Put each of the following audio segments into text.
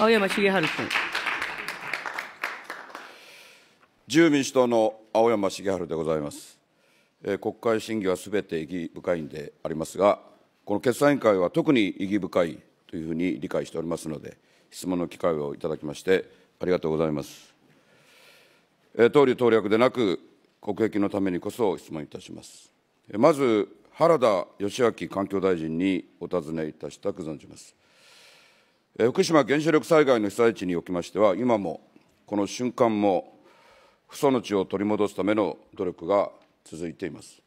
青山茂春君。自由民主党の青山茂春でございます。えー、国会審議はすべて意義深いんでありますが、この決算委員会は特に意義深いというふうに理解しておりますので、質問の機会をいただきまして、ありがとうございます。えー、党利党略でなく、国益のためにこそ質問いたします。えー、まず、原田義明環境大臣にお尋ねいたしたく存じます。福島原子力災害の被災地におきましては、今もこの瞬間も不祖の地を取り戻すための努力が続いています。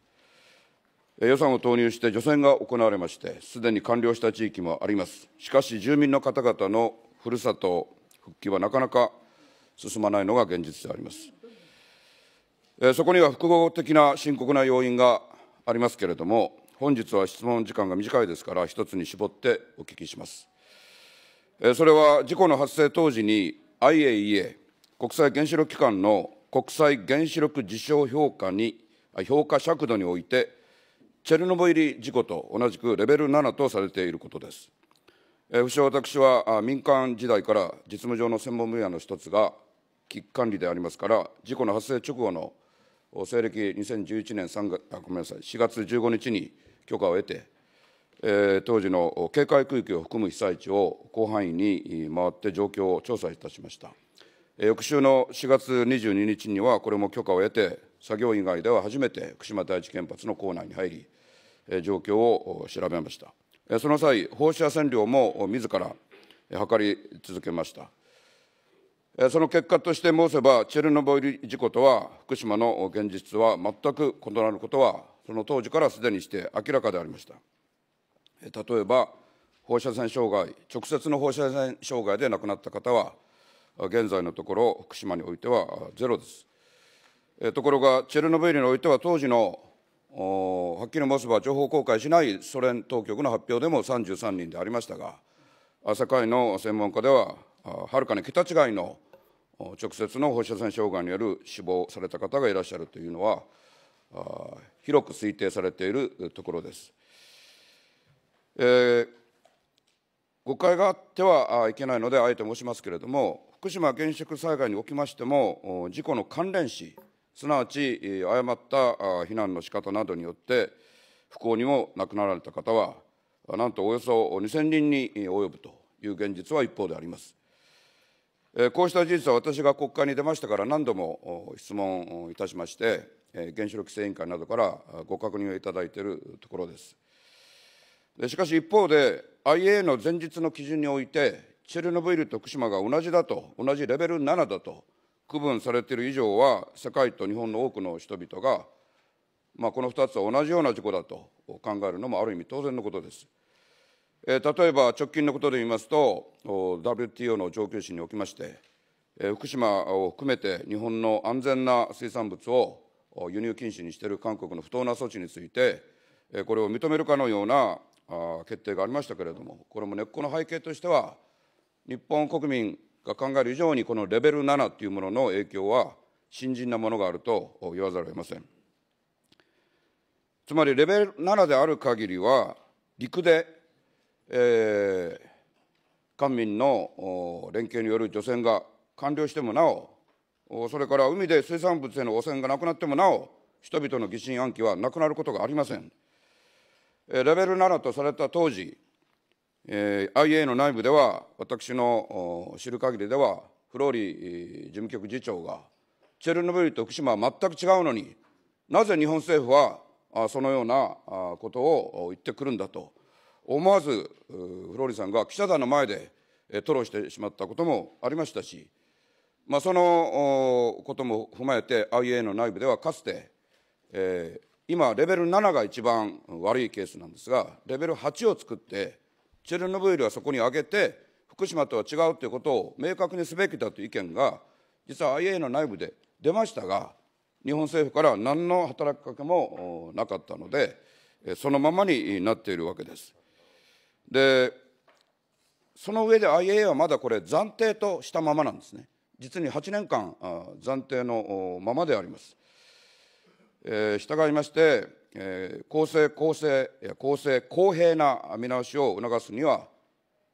予算を投入して除染が行われまして、すでに完了した地域もあります。しかし、住民の方々のふるさと復帰はなかなか進まないのが現実であります。そこには複合的な深刻な要因がありますけれども、本日は質問時間が短いですから、一つに絞ってお聞きします。それは事故の発生当時に IAEA、国際原子力機関の国際原子力事象評価に、評価尺度において、チェルノブイリ事故と同じくレベル7とされていることです。えー、不詳私は民間時代から実務上の専門分野の一つが危機管理でありますから、事故の発生直後の西暦2011年3月あごめんなさい4月15日に許可を得て、当時の警戒区域を含む被災地を広範囲に回って状況を調査いたしました。翌週の4月22日には、これも許可を得て、作業以外では初めて福島第一原発の構内に入り、状況を調べました。その際、放射線量も自ら測り続けました。その結果として申せば、チェルノブイリ事故とは、福島の現実は全く異なることは、その当時からすでにして明らかでありました。例えば、放射線障害、直接の放射線障害で亡くなった方は、現在のところ、福島においてはゼロです。ところが、チェルノブイリにおいては、当時のはっきり申せば情報公開しないソ連当局の発表でも33人でありましたが、世界の専門家では、はるかに桁違いの直接の放射線障害による死亡された方がいらっしゃるというのは、広く推定されているところです。えー、誤解があってはいけないので、あえて申しますけれども、福島原子力災害におきましても、事故の関連死、すなわち誤った避難の仕方などによって、不幸にも亡くなられた方は、なんとおよそ2000人に及ぶという現実は一方であります。こうした事実は私が国会に出ましたから何度も質問いたしまして、原子力規制委員会などからご確認をいただいているところです。しかし一方で、IA の前日の基準において、チェルノブイリと福島が同じだと、同じレベル7だと区分されている以上は、世界と日本の多くの人々が、まあ、この2つは同じような事故だと考えるのもある意味当然のことです。えー、例えば直近のことで言いますと、WTO の上級審におきまして、えー、福島を含めて日本の安全な水産物を輸入禁止にしている韓国の不当な措置について、え、これを認めるかのような決定がありましたけれども、これも根っこの背景としては、日本国民が考える以上にこのレベル7というものの影響は深甚なものがあると言わざるを得ません。つまりレベル7である限りは陸で、えー、官民の連携による除染が完了してもなお、それから海で水産物への汚染がなくなってもなお、人々の疑心暗鬼はなくなることがありません。レベル7とされた当時、えー、IA の内部では、私の知る限りでは、フローリー事務局次長が、チェルノブイリと福島は全く違うのに、なぜ日本政府はそのようなことを言ってくるんだと、思わずフローリーさんが記者団の前で吐露してしまったこともありましたし、まあ、そのことも踏まえて、IA の内部ではかつて、えー、今、レベル7が一番悪いケースなんですが、レベル8を作って、チェルノブイリはそこに挙げて、福島とは違うということを明確にすべきだという意見が、実は IA の内部で出ましたが、日本政府から何の働きかけもなかったので、そのままになっているわけです。で、その上で IA はまだこれ、暫定としたままなんですね。実に8年間、暫定のままであります。えー、従いまして、えー、公正、公正、公正、公平な見直しを促すには、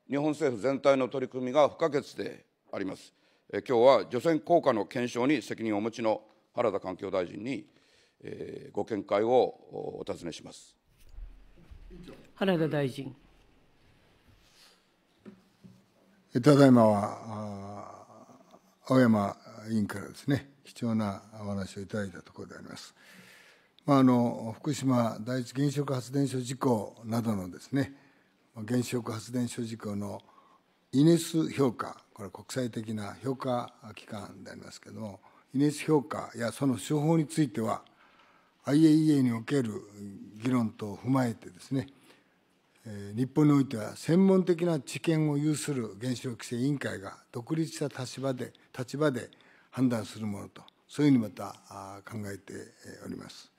日本政府全体の取り組みが不可欠であります。今日は除染効果の検証に責任をお持ちの原田環境大臣に、えー、ご見解をお尋ねします。原田大臣。ただいまは青山委員からですね、貴重なお話をいただいたところであります。まあ、あの福島第一原子力発電所事故などのですね、原子力発電所事故のイネス評価、これは国際的な評価機関でありますけれども、イネス評価やその手法については、IAEA における議論等を踏まえてですね、日本においては専門的な知見を有する原子力規制委員会が独立した立場で立場で判断するものと、そういうふうにまた考えております。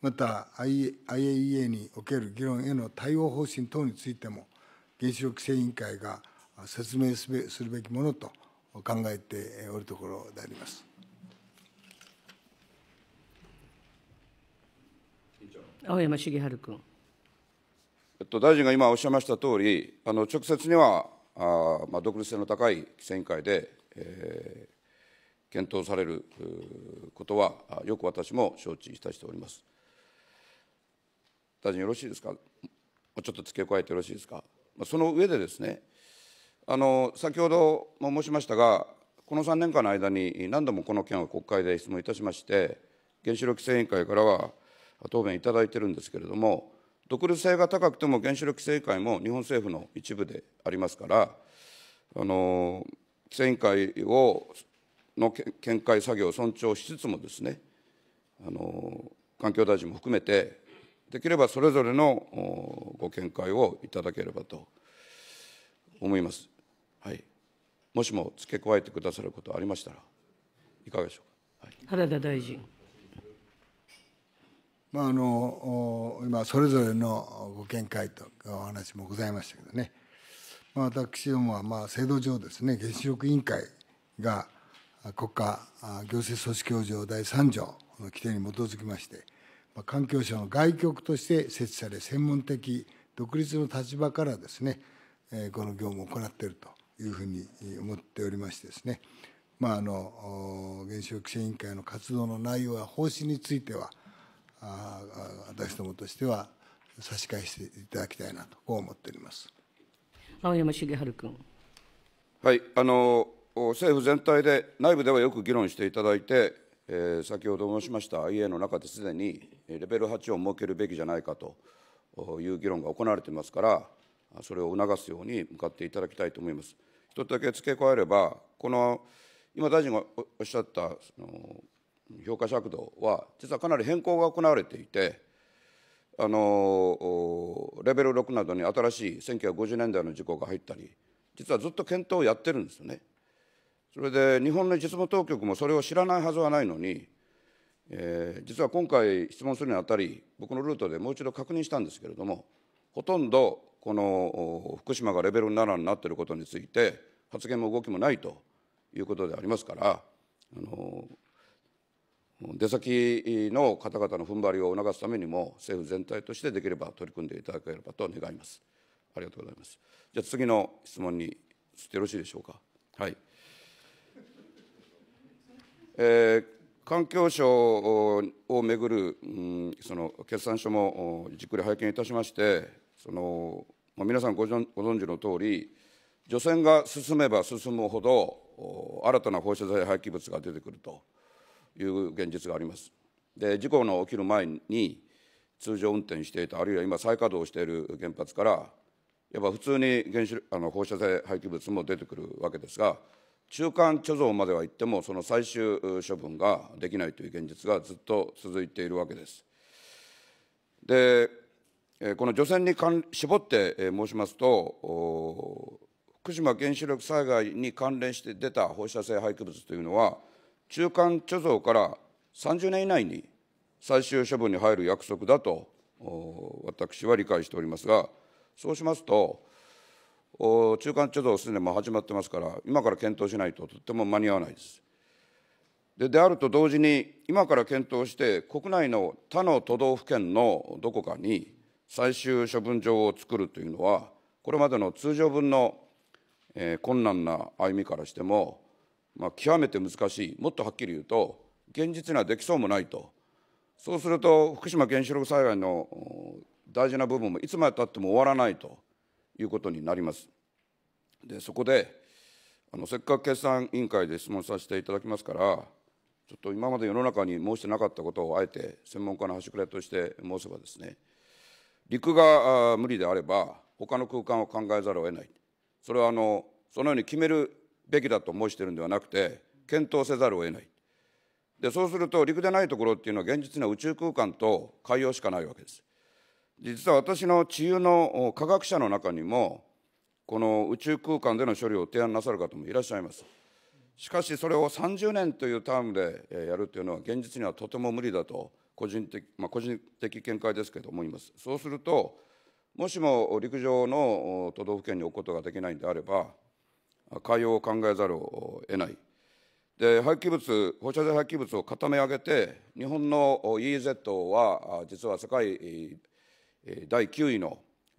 また IAEA における議論への対応方針等についても、原子力規制委員会が説明すべするべきものと考えておるところであります。青山茂春君。えっと、大臣が今おっしゃいましたとおり、あの直接にはあ、まあ、独立性の高い規制委員会で、えー、検討されることは、よく私も承知いたしております。大臣、よろしいですか、もうちょっと付け加えてよろしいですか？その上でですね、あの先ほども申しましたが、この3年間の間に何度もこの件を国会で質問いたしまして、原子力規制委員会からは答弁いただいてるんですけれども、独立性が高くても原子力規制委員会も日本政府の一部でありますから、あの規制委員会をの見解作業を尊重しつつもですね、あの環境大臣も含めて、できればそれぞれのご見解をいただければと思います。はい、もしも付け加えてくださることありましたら、いかがでしょうか。はい、原田大臣。まあ、あの今、それぞれのご見解とお話もございましたけどね、まあ、私どもはまあ制度上ですね、原子力委員会が国家行政組織法上第3条の規定に基づきまして、環境省の外局として設置され、専門的独立の立場からですね、この業務を行っているというふうに思っておりましてですね、まあ、あの原子力規制委員会の活動の内容や方針については、あ私どもとしては差し返していただきたいなと、こう思っております青山茂春君。はいあの、政府全体で、内部ではよく議論していただいて、えー、先ほど申しました IA の中ですでに、レベル8を設けるべきじゃないかという議論が行われていますから、それを促すように向かっていただきたいと思います。一つだけ付け加えれば、この今、大臣がおっしゃったその評価尺度は、実はかなり変更が行われていて、あのレベル6などに新しい1950年代の事項が入ったり、実はずっと検討をやってるんですよね。それで日本の実務当局もそれを知らないはずはないのに、えー、実は今回質問するにあたり、僕のルートでもう一度確認したんですけれども、ほとんどこの福島がレベル7になっていることについて、発言も動きもないということでありますから、あの出先の方々の踏ん張りを促すためにも、政府全体としてできれば取り組んでいただければと願います。ありがとうございます。じゃあ次の質問によろしいでしょうか。はい。えー、環境省をめぐる、うん、その決算書もじっくり拝見いたしまして、そのまあ、皆さんご存ご存知のとおり、除染が進めば進むほど、新たな放射性廃棄物が出てくると。いう現実があります。で事故の起きる前に通常運転していたあるいは今再稼働している原発からやっぱ普通に原子あの放射性廃棄物も出てくるわけですが中間貯蔵までは行ってもその最終処分ができないという現実がずっと続いているわけです。でこの除染に絞って申しますと福島原子力災害に関連して出た放射性廃棄物というのは中間貯蔵から30年以内に最終処分に入る約束だと私は理解しておりますが、そうしますと、中間貯蔵すでにも始まってますから、今から検討しないととっても間に合わないです。でであると同時に、今から検討して、国内の他の都道府県のどこかに最終処分場を作るというのは、これまでの通常分の、えー、困難な歩みからしても、まあ、極めて難しい、もっとはっきり言うと、現実にはできそうもないと、そうすると、福島原子力災害の大事な部分もいつまでたっても終わらないと。いうことになります。でそこであのせっかく決算委員会で質問させていただきますから、ちょっと今まで世の中に申してなかったことをあえて専門家の端くれとして申せばですね、陸が無理であれば、他の空間を考えざるを得ない、それはあのそのように決めるべきだと申しているんではなくて、検討せざるを得ない。でそうすると、陸でないところっていうのは、現実には宇宙空間と海洋しかないわけです。実は私の治癒の科学者の中にも、この宇宙空間での処理を提案なさる方もいらっしゃいます。しかし、それを30年というタームでやるというのは、現実にはとても無理だと、個人的、まあ、個人的見解ですけど、思います。そうすると、もしも陸上の都道府県に置くことができないんであれば、海洋を考えざるを得ない。で廃棄物、放射性廃棄物を固め上げて、日本の EEZ は実は世界第9位の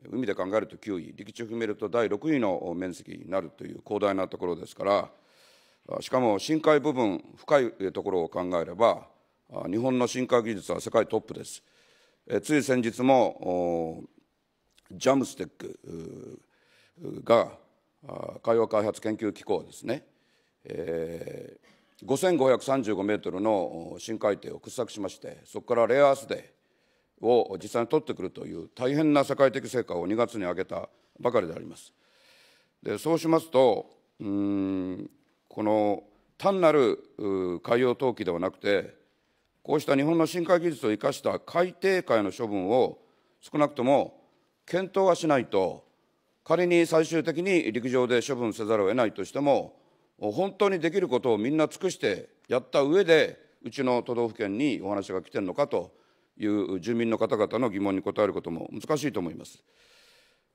海で考えると9位、陸地を含めると第6位の面積になるという広大なところですから、しかも深海部分、深いところを考えれば、日本の深海技術は世界トップです。つい先日も、ジャムステックが海洋開発研究機構ですね、えー、5535メートルの深海底を掘削しまして、そこからレアアースでを実際に取ってくるという大変な世界的成果を2月に挙げたばかりであります。でそうしますとうんこの単なる海洋投棄ではなくてこうした日本の深海技術を生かした海底海の処分を少なくとも検討はしないと仮に最終的に陸上で処分せざるを得ないとしても本当にできることをみんな尽くしてやった上でうちの都道府県にお話が来てるのかという住民の方々の疑問に答えることも難しいと思います。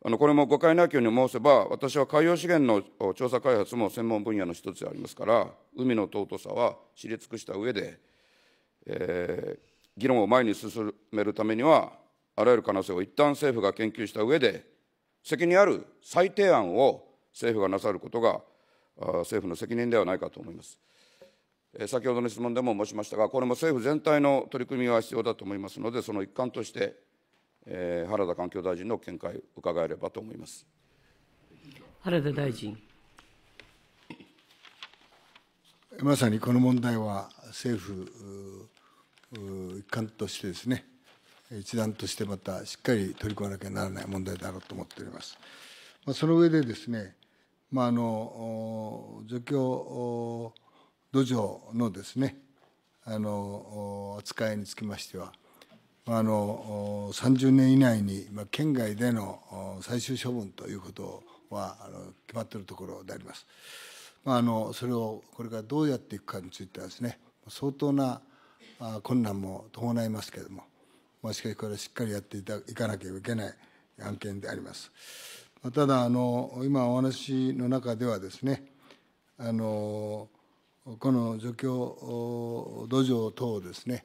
あのこれも誤解なきように申せば、私は海洋資源の調査開発も専門分野の一つでありますから、海の尊さは知り尽くした上で、えー、議論を前に進めるためには、あらゆる可能性を一旦政府が研究した上で、責任ある再提案を政府がなさることが、政府の責任ではないかと思います。先ほどの質問でも申しましたが、これも政府全体の取り組みが必要だと思いますので、その一環として、えー、原田環境大臣の見解を伺えればと思います原田大臣。まさにこの問題は政府一環としてですね、一段としてまたしっかり取り組まなきゃならない問題だろうと思っております。まあ、その上でですね、まあ、あの除去土壌のですね、あの扱いにつきましては、あの30年以内に、県外での最終処分ということはあの決まっているところであります。まあ、あのそれをこれからどうやっていくかについてはですね、相当な困難も伴いますけれども、まあ、しかしこれはしっかりやっていたいかなければいけない案件であります。ただあの、今お話の中ではですね、あのこの除去土壌等をですね、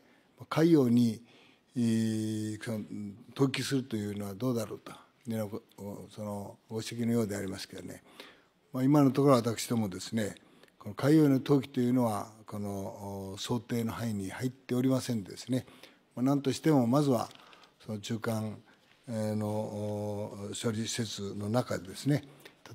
海洋に投棄するというのはどうだろうと、そのご指摘のようでありますけどね、まあ、今のところ私どもですね、この海洋の投棄というのは、この想定の範囲に入っておりませんですね、まあ、何としてもまずはその中間の処理施設の中でですね、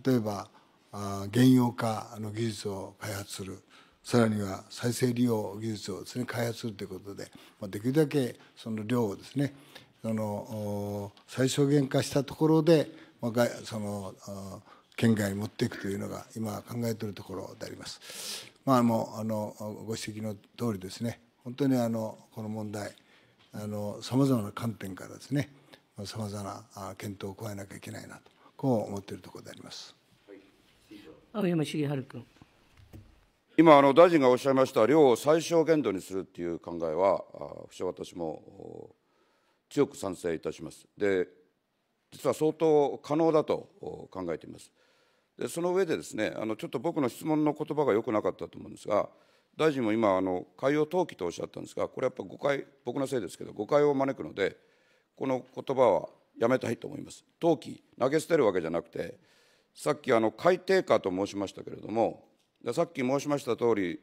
例えば原用化の技術を開発する、さらには再生利用技術をですね開発するということで、まあ、できるだけその量をですねその最小限化したところで、まあ、その県外に持っていくというのが今考えているところであります。まあ、もうあのご指摘の通りですね本当にあのこの問題さまざまな観点からですねさまざまな検討を加えなきゃいけないなとこう思っているところであります。青山茂春君。今、あの大臣がおっしゃいました量を最小限度にするという考えは、私も強く賛成いたします。で、実は相当可能だと考えています。でその上でですね、あのちょっと僕の質問の言葉がよくなかったと思うんですが、大臣も今、あの海洋投棄とおっしゃったんですが、これやっぱ誤解、僕のせいですけど、誤解を招くので、この言葉はやめたいと思います。投棄、投げ捨てるわけじゃなくて、さっきあの海底下と申しましたけれども、さっき申しました通り、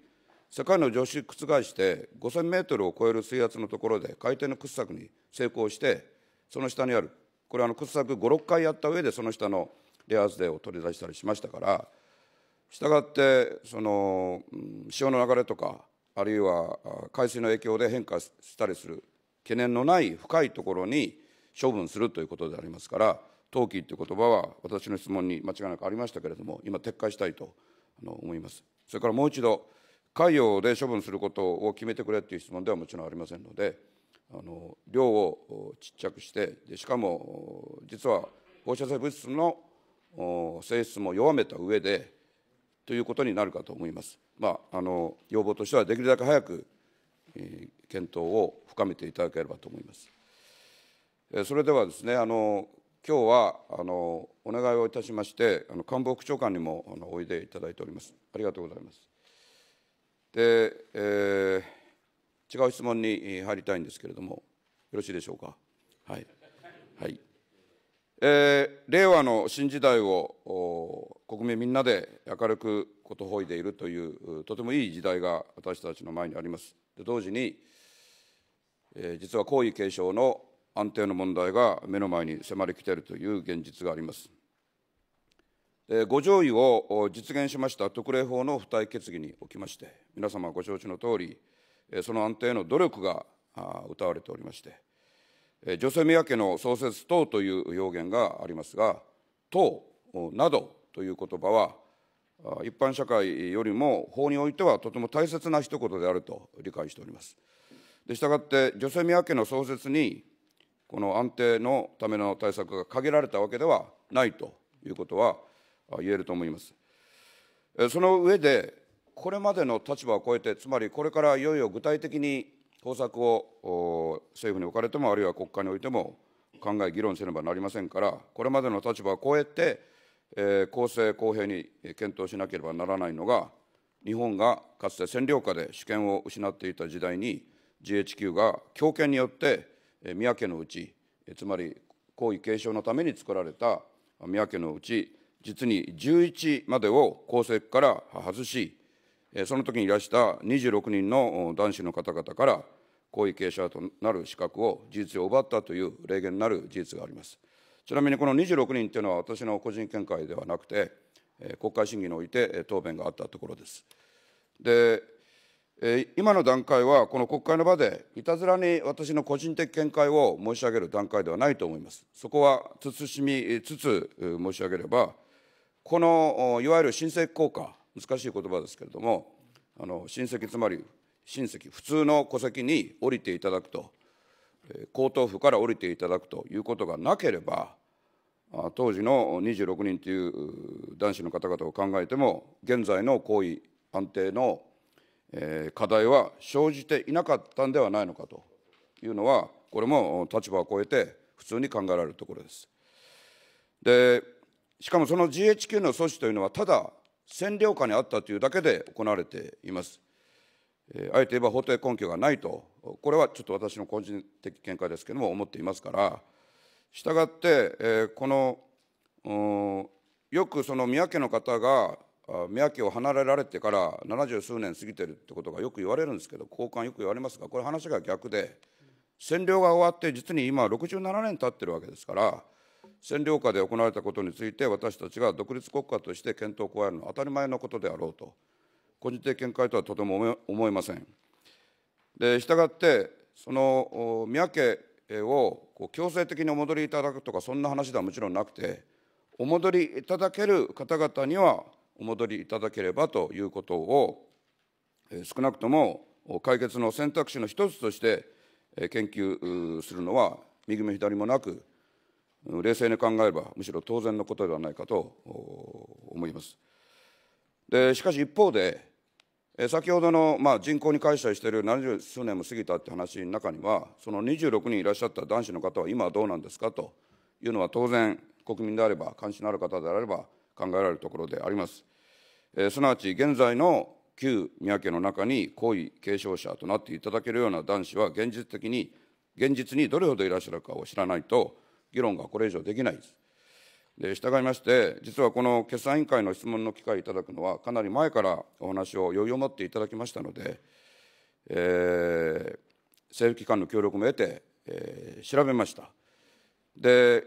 世界の常識覆して5000メートルを超える水圧のところで海底の掘削に成功して、その下にある、これあの掘削5、6回やった上でその下のレアアースデーを取り出したりしましたから、したがってその潮の流れとかあるいは海水の影響で変化したりする懸念のない深いところに処分するということでありますから投棄という言葉は私の質問に間違いなくありましたけれども今撤回したいとの思いますそれからもう一度海洋で処分することを決めてくれという質問ではもちろんありませんのであの量をちっちゃくしてでしかも実は放射性物質の性質も弱めた上でということになるかと思います。まあ、あの要望としてはできるだけ早く、えー、検討を深めていただければと思います。えー、それではですねあの今日はあのお願いをいたしましてあの官房副長官にもあのおいでいただいております。ありがとうございます。で、えー、違う質問に入りたいんですけれどもよろしいでしょうか？はい。はいえー、令和の新時代を国民みんなで明るくことほいでいるというとてもいい時代が私たちの前にあります。で同時に、えー、実は皇位継承の安定の問題が目の前に迫りきているという現実があります。でご上位を実現しました特例法の付帯決議におきまして、皆様ご承知のとおり、その安定の努力が謳われておりまして、女性宮家の創設等という表現がありますが、等などという言葉は、一般社会よりも法においてはとても大切な一言であると理解しております。でしたがって、女性宮家の創設に、この安定のための対策が限られたわけではないということは言えると思います。その上で、これまでの立場を超えて、つまりこれからいよいよ具体的に方策を政府におかれても、あるいは国家においても考え、議論せねばなりませんから、これまでの立場を超えて、えー、公正公平に検討しなければならないのが、日本がかつて占領下で主権を失っていた時代に、GHQ が強権によって、宮家のうち、つまり皇位継承のために作られた宮家のうち、実に11までを皇籍から外し、その時にいらした26人の男子の方々から皇位継承となる資格を事実上奪ったという例言なる事実があります。ちなみにこの26人というのは私の個人見解ではなくて、国会審議において答弁があったところです。で、今の段階はこの国会の場でいたずらに私の個人的見解を申し上げる段階ではないと思います。そこは慎みつつ申し上げれば、このいわゆる申請効果、難しい言葉ですけれども、あの親戚、つまり親戚、普通の戸籍に降りていただくと、皇統府から降りていただくということがなければ、当時の26人という男子の方々を考えても、現在の皇位安定のえ課題は生じていなかったんではないのかというのは、これも立場を超えて普通に考えられるところです。でしかもその GHQ の措置というのは、ただ占領下にあったというだけで行われています。えあえて言えば法定根拠がないと、これはちょっと私の個人的見解ですけれども、思っていますから、したがって、えこのよくその宮家の方が、宮家を離れられてから70数年過ぎてるってことがよく言われるんですけど、交換よく言われますが、これ話が逆で、占領が終わって、実に今、67年経ってるわけですから、占領下で行われたことについて、私たちが独立国家として検討を加えるのは当たり前のことであろうと、個人的見解とはとても思えません。でしたがって、その宮家をこう強制的にお戻りいただくとか、そんな話ではもちろんなくて、お戻りいただける方々にはお戻りいただければということを、少なくとも解決の選択肢の一つとして研究するのは、右も左もなく、冷静に考えれば、むしろ当然のことではないかと思います。でしかし一方で、先ほどの、まあ、人口に解釈している70数年も過ぎたって話の中には、その26人いらっしゃった男子の方は今はどうなんですかというのは当然、国民であれば、関心のある方であれば考えられるところであります。えすなわち、現在の旧宮家の中に皇位継承者となっていただけるような男子は現実的に、現実にどれほどいらっしゃるかを知らないと、議論がこれ以上できないです。で従いまして、実はこの決算委員会の質問の機会いただくのは、かなり前からお話を余裕を持っていただきましたので、えー、政府機関の協力も得て、えー、調べました。で、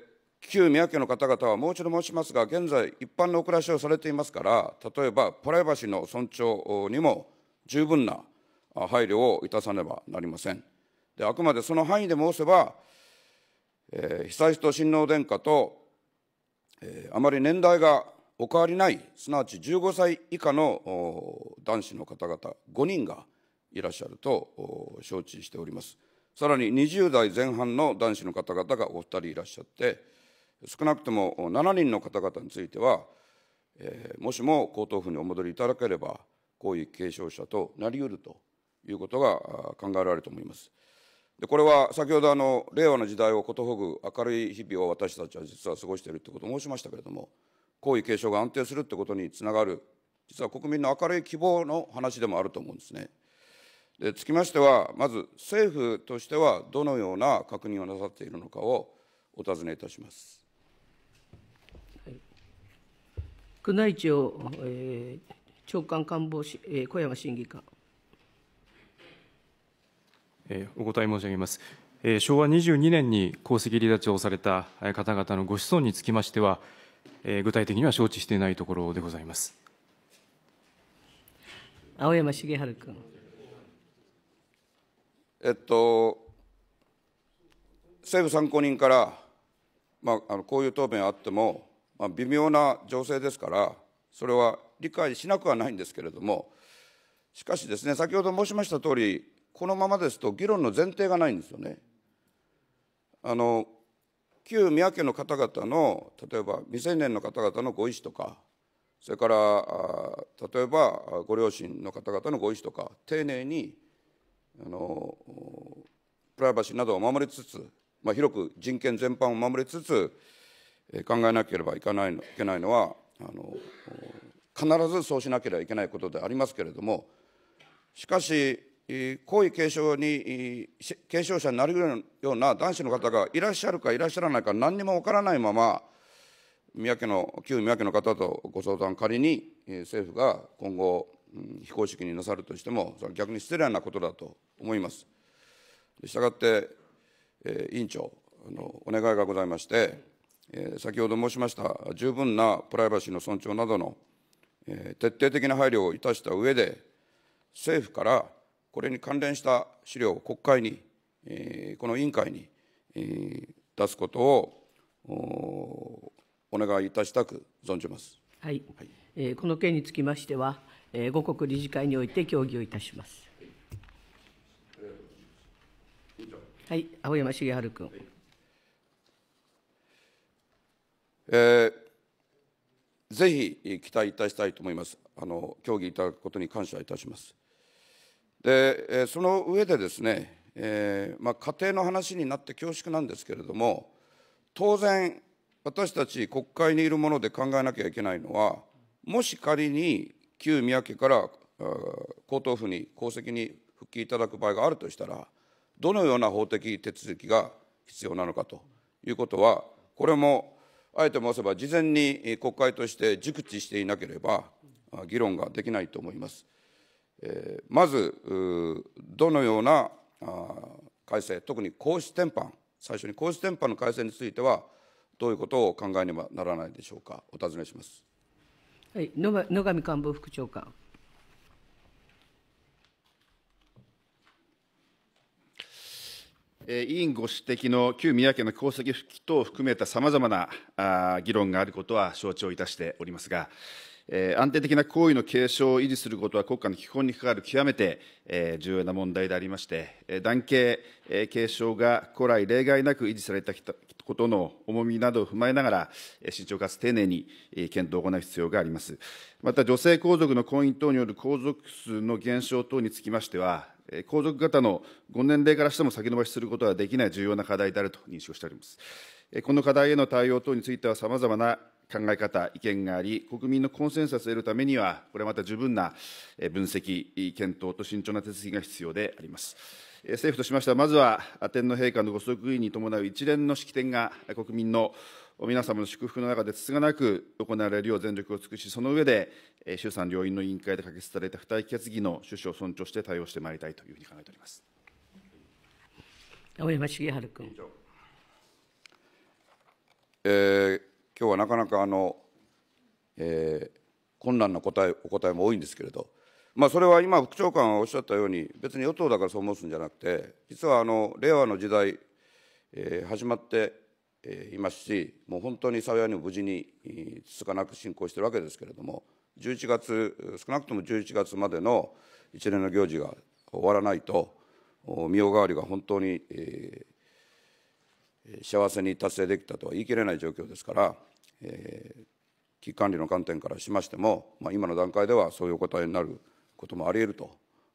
旧宮家の方々はもう一度申しますが、現在、一般のお暮らしをされていますから、例えばプライバシーの尊重にも十分な配慮をいたさねばなりません。であくまでその範囲で申せば、えー、被災地と親王殿下と、えー、あまり年代がお変わりない、すなわち15歳以下の男子の方々5人がいらっしゃると承知しております。さらに20代前半の男子の方々がお二人いらっしゃって、少なくとも7人の方々については、えー、もしも皇統府にお戻りいただければ、皇位継承者となりうるということが考えられると思います。でこれは先ほどあの令和の時代をことほぐ明るい日々を私たちは実は過ごしているということを申しましたけれども皇位継承が安定するということにつながる実は国民の明るい希望の話でもあると思うんですね。でつきましてはまず政府としてはどのような確認をなさっているのかをお尋ねいたします。宮内庁、えー、長官官房、えー、小山審議官。お答え申し上げます。昭和22年に皇籍離脱をされた方々のご子孫につきましては、具体的には承知していないところでございます。青山茂春君。えっと、政府参考人から、まあ、あのこういう答弁あっても、まあ、微妙な情勢ですから、それは理解しなくはないんですけれども、しかしですね、先ほど申しましたとおり、このままですと議論の前提がないんですよね。あの旧宮家の方々の例えば未成年の方々のご意思とかそれから例えばご両親の方々のご意思とか丁寧にあのプライバシーなどを守りつつ、まあ、広く人権全般を守りつつ考えなければいけないのいけないのはあの必ずそうしなければいけないことでありますけれどもしかし皇位継承に継承者になるような男子の方がいらっしゃるかいらっしゃらないか何にも分からないまま宮家の旧宮家の方とご相談仮に政府が今後非公式になさるとしてもそれは逆に失礼なことだと思います。したがって、え委員長のお願いがございまして、先ほど申しました十分なプライバシーの尊重などの、え徹底的な配慮をいたした上で政府からこれに関連した資料を国会に、えこの委員会に、え出すことをお願いいたしたく存じます。はい、はい、えー、この件につきましては、えー、五国理事会において協議をいたします。はい、青山茂春君。えー、ぜひ期待いたしたいと思います。あの協議いただくことに感謝いたします。でその上でですね、えーまあ、家庭の話になって恐縮なんですけれども当然私たち国会にいるもので考えなきゃいけないのはもし仮に旧宮家から皇統府に皇籍に復帰いただく場合があるとしたらどのような法的手続きが必要なのかということはこれもあえて申せば事前に国会として熟知していなければ議論ができないと思います。えー、まずどのような改正特に皇室典範最初に皇室典範の改正についてはどういうことを考えねばならないでしょうかお尋ねします。はい、野上官房副長官。委員ご指摘の旧宮家の功績復帰等を含めたさまざまな議論があることは承知をいたしておりますが、安定的な行為の継承を維持することは国家の基本に関わる極めて、重要な問題でありまして、男系、継承が古来例外なく維持されたことの重みなどを踏まえながら、慎重かつ丁寧に検討を行う必要があります。また、女性皇族の婚姻等による皇族数の減少等につきましては、皇族方のご年齢からしても先延ばしすることはできない重要な課題であると認識をしております。この課題への対応等については、さまざまな考え方、意見があり、国民のコンセンサスを得るためには、これまた十分な分析、検討と慎重な手続きが必要であります。えー政府としましては、まずは天皇陛下のご即位に伴う一連の式典が国民の皆様の祝福の中でつつがなく行われるよう全力を尽くし、その上で、えー衆参両院の委員会で可決された付帯決議の趣旨を尊重して対応してまいりたいというふうに考えております。青山茂春君。えー今日はなかなかあの、えー困難な答えお答えも多いんですけれど、まあ、それは今、副長官がおっしゃったように、別に与党だからそう申すんじゃなくて、実はあの令和の時代、えー始まって、えーいますし、もう本当に幸いにも無事にえーつつかなく進行しているわけですけれども、11月、少なくとも11月までの一連の行事が終わらないと、お御代替わりが本当に、えー幸せに達成できたとは言い切れない状況ですから、えー危機管理の観点からしましても、まあ、今の段階ではそういうお答えになることもあり得ると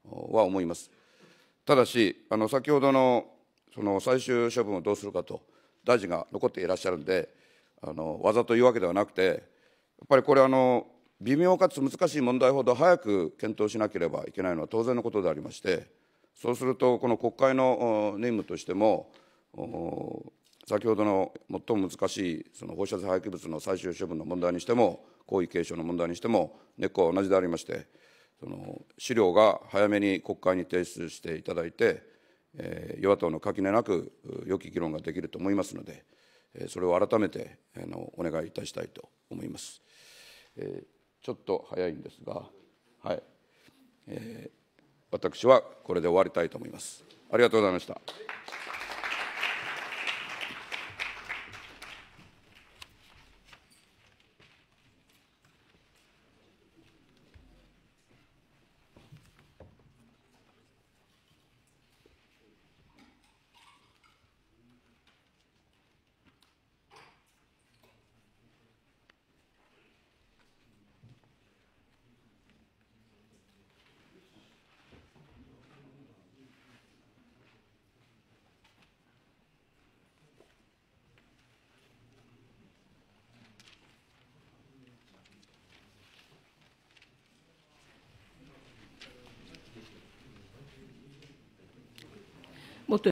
は思います。ただし、あの先ほどのその最終処分をどうするかと、大臣が残っていらっしゃるんで、あのわざというわけではなくて、やっぱりこれあの、微妙かつ難しい問題ほど早く検討しなければいけないのは当然のことでありまして、そうすると、この国会の任務としても、先ほどの最も難しいその放射性廃棄物の最終処分の問題にしても、皇位継承の問題にしても、根っこは同じでありまして、その資料が早めに国会に提出していただいて、えー与野党の垣根なく良き議論ができると思いますので、えーそれを改めてあのお願いいたしたいと思います。えーちょっと早いんですが、はいえー私はこれで終わりたいと思います。ありがとうございました。